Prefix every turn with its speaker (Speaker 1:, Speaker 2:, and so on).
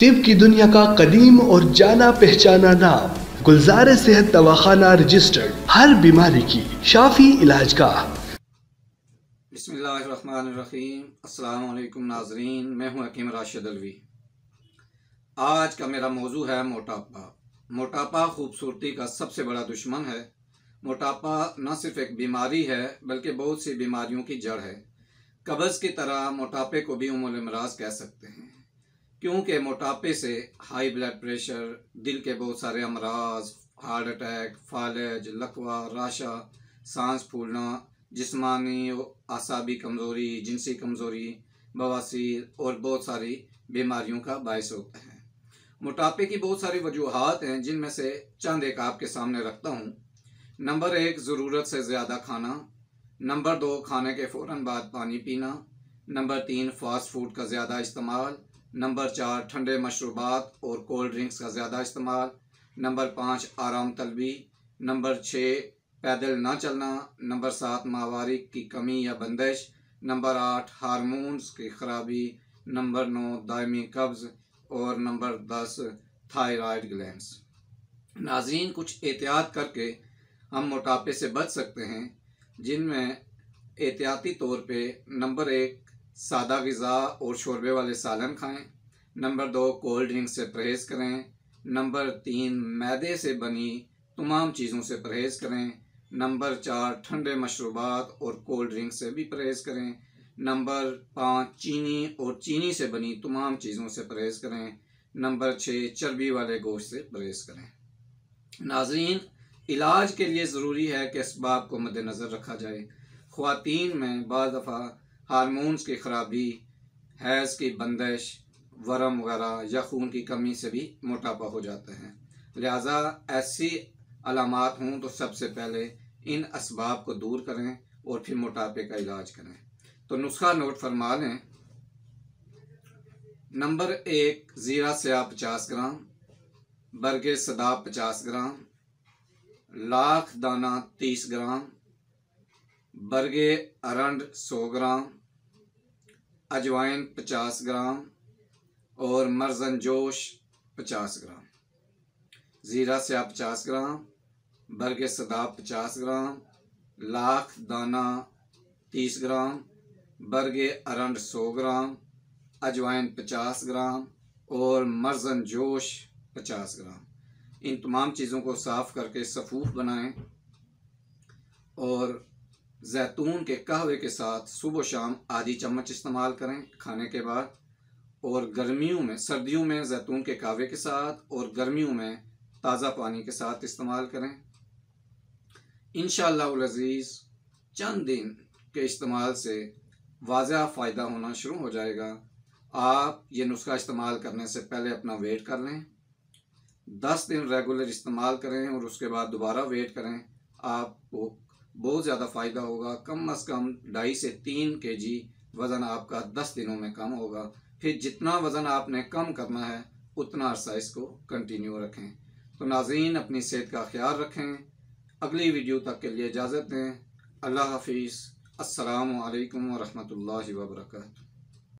Speaker 1: तिब की दुनिया का कदीम और जाना पहचाना नाम, गुलजार सेहत दवाखाना रजिस्टर्ड, हर बीमारी की शाफी इलाज का।
Speaker 2: वालेकुम नाजरीन, मैं हूँ हकीम राशिद अलवी। आज का मेरा मौजू है मोटापा। मोटापा खूबसूरती का सबसे बड़ा दुश्मन है। मोटापा न सिर्फ़ एक बीमारी है, बल्कि बहुत सी बीमारियों की जड़ है। कब्ज़ की तरह मोटापे को भी उमुल मराज कह सकते हैं। क्योंकि मोटापे से हाई ब्लड प्रेशर दिल के बहुत सारे अमराज हार्ट अटैक फालज लकवा, राशा, सांस फूलना, जिस्मानी, आसाबी कमज़ोरी, जिनसी कमज़ोरी बवासीर और बहुत सारी बीमारियों का बायस होता है। मोटापे की बहुत सारी वजूहत हैं, जिनमें से चंद एक आपके सामने रखता हूँ। नंबर एक, ज़रूरत से ज़्यादा खाना। नंबर दो, खाने के फ़ौर बाद पानी पीना। नंबर तीन फास्ट फ़ूड का ज़्यादा इस्तेमाल। नंबर चार, ठंडे मशरूबात और कोल्ड ड्रिंक्स का ज़्यादा इस्तेमाल। नंबर पाँच, आराम तलबी। नंबर छः पैदल ना चलना। नंबर सात माहवारी की कमी या बंदिश। नंबर आठ, हारमोन्स की खराबी। नंबर नौ, दायमी कब्ज़। और नंबर दस, थायराइड ग्लैंड्स। नाजीन कुछ एहतियात करके हम मोटापे से बच सकते हैं, जिनमें एहतियाती तौर पे नंबर एक सादा गज़ा और शोरबे वाले सालन खाएँ। नंबर दो, कोल्ड ड्रिंक से परहेज करें। नंबर तीन, मैदे से बनी तमाम चीज़ों से परहेज करें। नंबर चार, ठंडे मशरूबात और कोल्ड ड्रिंक से भी परहेज करें। नंबर पाँच, चीनी और चीनी से बनी तमाम चीज़ों से परहेज करें। नंबर छः, चर्बी वाले गोश्त से परहेज करें। नाजरीन, इलाज के लिए ज़रूरी है कि इसबाब को मद्देनज़र रखा जाए। ख़वातीन में बाद दफ़ा हारमोन्स की ख़राबी, हैज़ की बंदिश, वरम वगैरह या खून की कमी से भी मोटापा हो जाता है। लिहाजा ऐसी अलामत हों तो सबसे पहले इन इसबाब को दूर करें और फिर मोटापे का इलाज करें। तो नुस्खा नोट फरमा लें। नंबर एक, ज़ीरा स्या पचास ग्राम बरगे सदा पचास ग्राम, लाख दाना तीस ग्राम बरगे अरंड सौ ग्राम अजवाइन पचास ग्राम और मर्जन जोश पचास ग्राम। ज़ीरा स्या पचास ग्राम बरगे सदाब पचास ग्राम, लाख दाना तीस ग्राम बरगे अरंड सौ ग्राम, अजवाइन पचास ग्राम और मर्जन जोश पचास ग्राम। इन तमाम चीज़ों को साफ़ करके सफूफ बनाएँ और जैतून के कहवे के साथ सुबह शाम आधी चम्मच इस्तेमाल करें खाने के बाद, और गर्मियों में, सर्दियों में जैतून के कहवे के साथ और गर्मियों में ताज़ा पानी के साथ इस्तेमाल करें। इन शजीज़ चंद दिन के इस्तेमाल से वाज़ा फ़ायदा होना शुरू हो जाएगा। आप ये नुस्खा इस्तेमाल करने से पहले अपना वेट कर लें। दस दिन रेगुलर इस्तेमाल करें और उसके बाद दोबारा वेट करें। आपको बहुत ज़्यादा फ़ायदा होगा। कम अज़ कम ढाई से तीन के जी वज़न आपका दस दिनों में कम होगा। फिर जितना वज़न आपने कम करना है, उतना अरसा इसको कंटिन्यू रखें। तो नाजीन अपनी सेहत का ख्याल रखें। अगली वीडियो तक के लिए इजाज़त दें। अल्लाह हाफिज़। असलकम वरहमल रहमतुल्लाहि व बरकातहू